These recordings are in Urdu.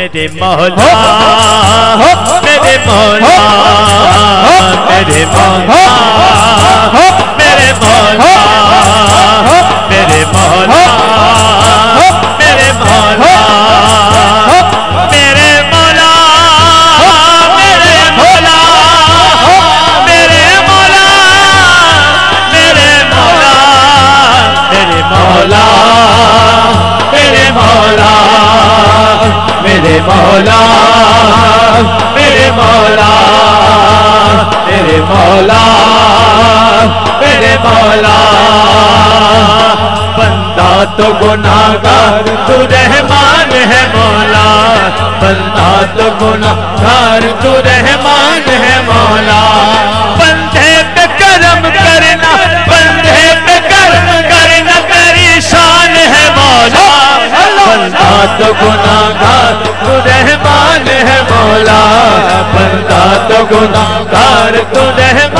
میرے مولا میرے مولا میرے مولا میرے مولا میرے مولا تو گناہگار، تو رحمان ہے مولا۔ بندہ تو گناہگار، تو رحمان ہے مولا۔ بندے پہ کرم کرنا، بندے پہ کرم کرنا تیری شان ہے مولا۔ بندہ تو گناہگار، تو رحمان ہے مولا۔ بندہ تو گناہگار، تو رحمان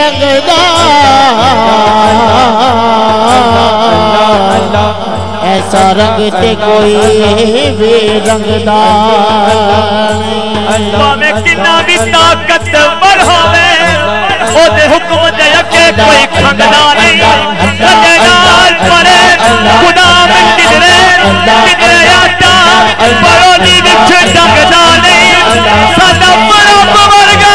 لگدا ایسا رنگ تے کوئی بھی رنگدا اللہ میں کنا بھی طاقت ور ہوے او دے حکم دے یکے کوئی کھنگنا نہیں۔ اللہ نال پرے خدا میں کدرے کدرے آٹا۔ پرو دی وچ ڈگدا نہیں۔ سادہ پرو مرگا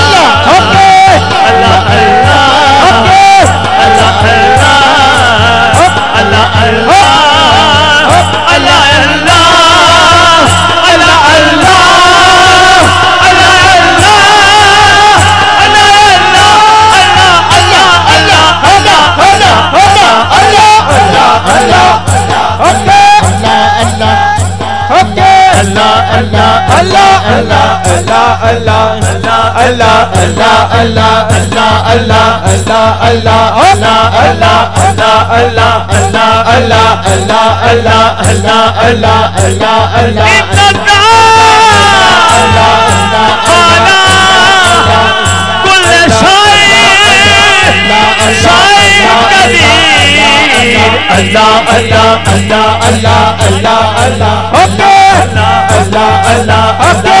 الله الله الله الله الله الله الله الله الله الله الله الله الله الله الله الله الله الله كل شيء شيء قدير الله الله الله الله الله الله الله الله الله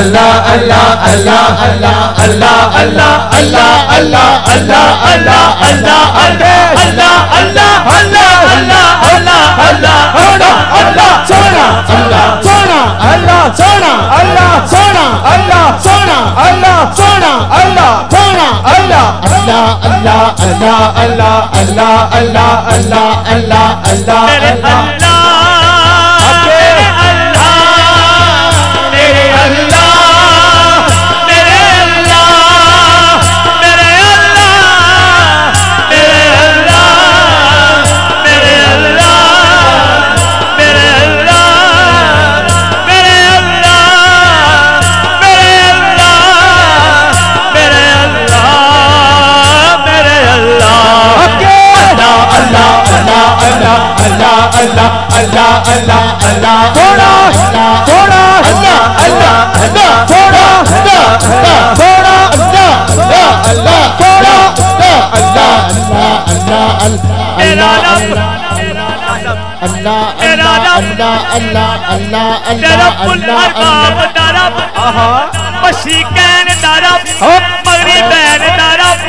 الله الله الله الله الله الله الله الله الله الله الله الله الله الله الله الله الله الله سونا الله سونا الله سونا الله سونا الله سونا الله سونا الله سونا الله الله الله الله الله الله الله الله الله الله الله اللہ اللہ اللہ اللہ اللہ تھوڑا تھوڑا اللہ اللہ اللہ تھوڑا تھوڑا تھوڑا اللہ اللہ تھوڑا تیرا رب تیرا اللہ اللہ اللہ تیرا اللہ پل اللہ ارباب اللہ دارب مشرقین دارب مغربین دارب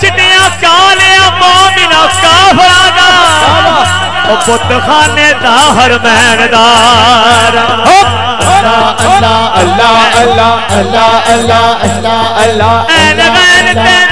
چٹیاں کالیاں مومنہ کافرہ او پت خانے دا حرمین دار اللہ اللہ اللہ اللہ اللہ اللہ اللہ اللہ تے اللہ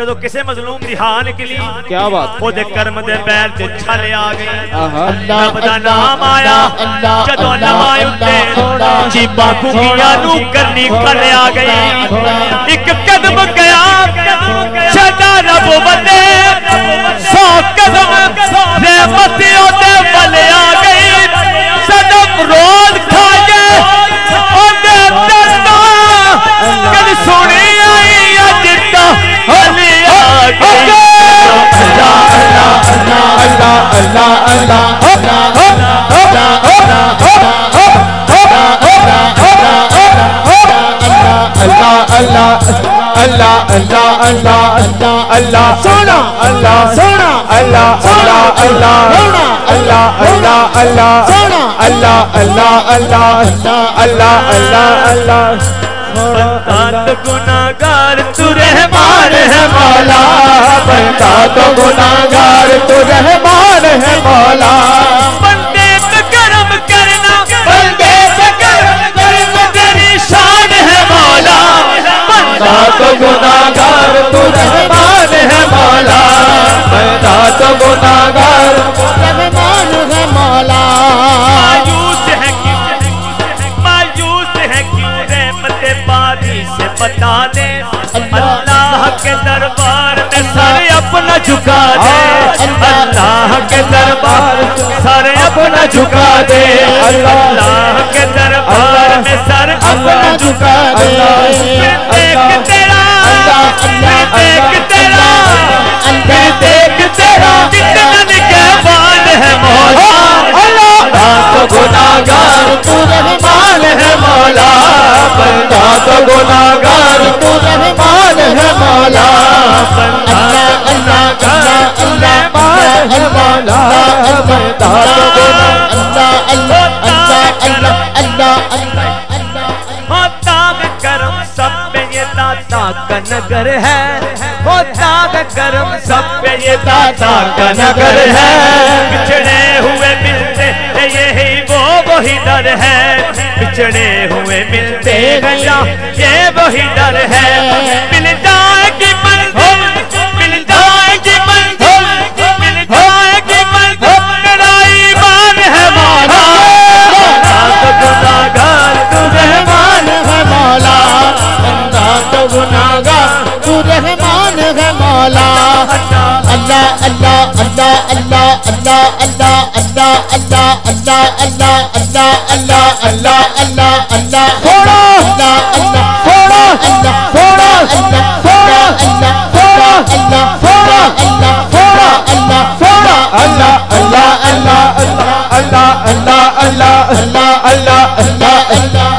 جدو کسے مظلوم دی ہاں نکلی کیا بات؟ دے کرم دے پیر تے چھلے آ آہا۔ رب دا نام آیا۔ جدو نمائے اتے چیپا کھوگیا نو کرنی کھلے آ گئی ایک قدم گیا چھتا رب بندے سو قدم رحمتیوں دے بلے آ گئی اللہ اللہ اللہ اللہ اللہ اللہ سونا اللہ سونا اللہ اللہ اللہ اللہ اللہ اللہ سونا اللہ اللہ اللہ اللہ اللہ اللہ بندہ تو گناہگار تو رحمان ہے مولا بندہ تو گناہگار تو رحمان ہے مولا گناہگار رحمان ہے مولا۔ مایوس ہے کیوں؟ مایوس ہے کیوں؟ رحمت باری سے بتا دے۔ اللہ۔ کے دربار میں سارے اپنا جھکا دے۔ اللہ۔ کے دربار سارے اپنا جھکا دے۔ اللہ۔ کے دربار میں سارے اپنا جھکا دے۔ بندہ تو رحمان ہے مولا، اللہ اللہ اللہ اللہ ہے مولا، اللہ اللہ اللہ اللہ اللہ ہوتا کرم سب پہ یہ داتا کا نگر ہے۔ ہوتا ہے کرم سب پہ یہ داتا کا نگر ہے۔ بچھڑے ہوئے ملتے یہی وہ وہی در ہے۔ بچھڑے ہوئے ملتے ہیں یا یہ وہی در ہے مل جائے گی منزل مل جائے گی منزل مل جائے گی منزل میرا ایمان ہے مولا تو گناہگار تو رحمان ہے مولا بندہ تو گناہگار تو رحمان ہے مولا اللہ اللہ اللہ اللہ اللہ اللہ اللہ اللہ اللہ اللہ الله الله الله الله الله فورا الله الله فورا الله فورا الله فورا الله فورا الله فورا الله فورا الله فورا الله الله الله الله الله الله الله الله الله الله الله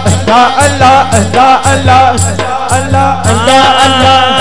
الله الله الله الله الله